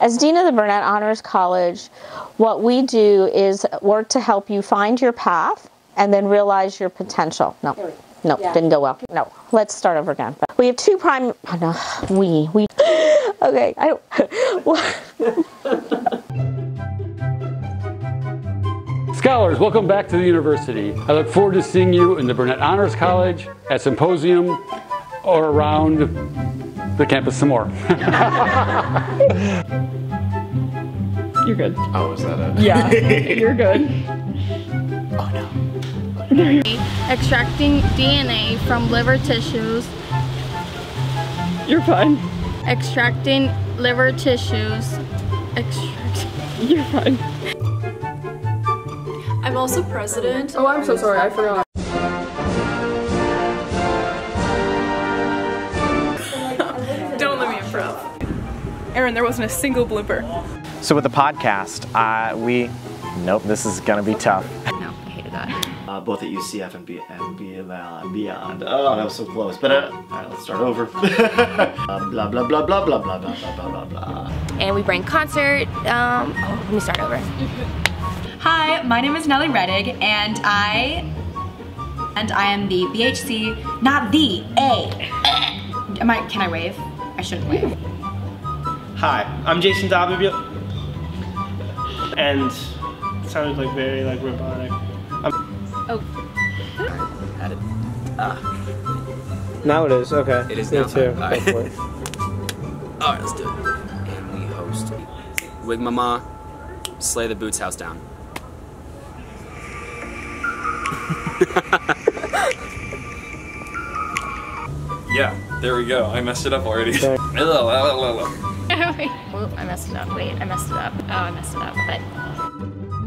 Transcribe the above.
As Dean of the Burnett Honors College, what we do is work to help you find your path and then realize your potential. No, no, didn't go well. No, let's start over again. We have two prime. Oh no, we we. Okay, I don't. Scholars, welcome back to the university. I look forward to seeing you in the Burnett Honors College, at Symposium, or around the campus some more. You're good. Oh, is that it? Yeah, you're good. Oh no. Extracting DNA from liver tissues. You're fine. Extracting liver tissues. Extracting. You're fine. I'm also president. Oh, I'm so sorry. I forgot. Aaron, there wasn't a single blooper. So with the podcast, uh, we, nope, this is gonna be tough. No, I hated that. Uh, both at UCF and, B- and beyond, beyond. Oh, that was so close. But uh, all right, let's start over. um, blah blah blah blah blah blah blah blah blah blah blah. And we bring concert. Um, oh, let me start over. Hi, my name is Nellie Reddig, and I and I am the BHC, not the A. Am I? Can I wave? I shouldn't wave. Hi, I'm Jason Dobby, and it sounded like very like robotic. Oh. Had it. Ah. Now it is. Okay. It is Me now. too. All right. Go. All right, let's do it. And we host Wig Mama, Slay the Boots House Down. Yeah, there we go. I messed it up already. Whoop, I messed it up. Wait, I messed it up. Oh, I messed it up. But